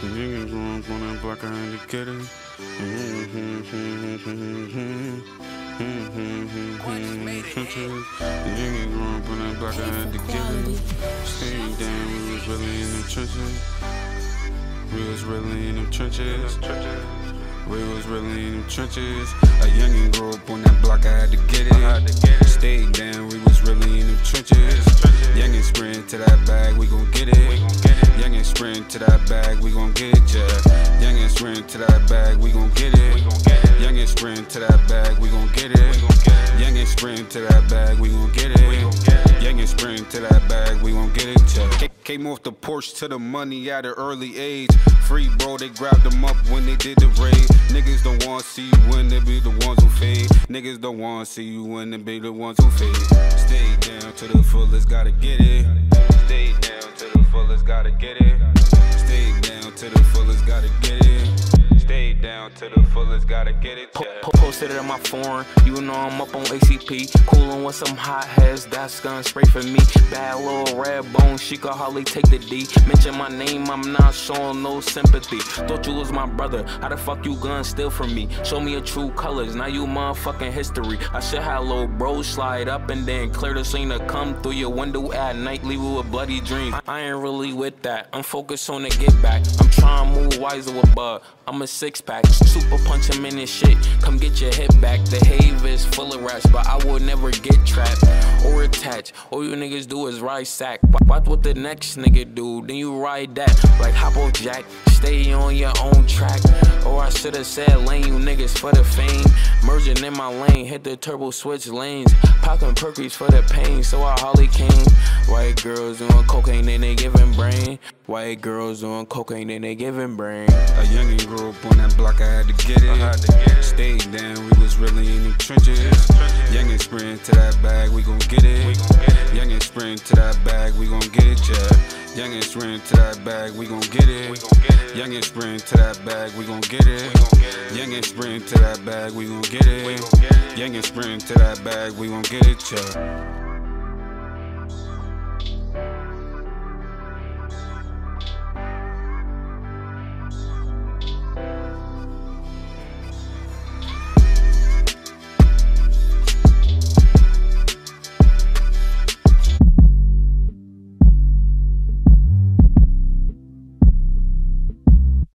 Niggas up on that block, I had to get it. Niggas grew up on that block, I had to get it. Stay down, we was really in the trenches. We was really in them trenches. We was really in them trenches. A youngin' grew up on that block, I had to get it. Stayed down, Youngin' sprint to that bag, we gon' get yeah. Youngin' sprint to that bag, we gon' get it. Youngin' sprint to that bag, we gon' get it. Youngin' sprint to that bag, we gon' get it. Youngin' sprint to that bag, we gon' get it. Came off the porch to the money at an early age. Free bro, they grabbed them up when they did the raid. Niggas don't wanna see you when they be the ones who fade. Niggas don't wanna see you when they be the ones who fade. Stay down to the fullest, gotta get it. Fullest, gotta get it. Stay down to the fullest, gotta get it. Down to the fullest, gotta get it. Po- Yeah. po- Posted it in my phone, you know I'm up on ACP. Coolin' with some hot heads, that's gonna spray for me. Bad little red bone, she could hardly take the D. Mention my name, I'm not showing no sympathy. Thought you was my brother, how the fuck you gonna steal from me? Show me your true colors, now you motherfucking history. I should have little bro slide up and then clear the scene to come through your window at night, leave you with bloody dreams. I ain't really with that, I'm focused on the get back. I'm trying to move wiser with Bud. I'm a six pack, super punch him in his shit. Come get your hit back. The have is full of rats, but I will never get trapped or attached. All you niggas do is ride sack. Watch what the next nigga do, then you ride that. Like hop off jack, stay on your own track. Or I should've said lane you niggas for the fame. Merging in my lane, hit the turbo switch lanes. Popping perkies for the pain, so I Holly came. White girls doing cocaine and they giving brain. White girls doing cocaine and they giving brain. A youngin' grew up on that block, I had to get it. Stayed down, we was really in the trenches. Youngin' sprint to that bag, we gon' get it. Youngin' sprint to that bag, we gon' get it, yeah. Youngin' sprint to that bag, we gon' get it. Youngin' sprint to that bag, we gon' get it. Youngin' sprint to that bag, we gon' get it. Youngin' sprint to that bag, we gon' get it, yeah.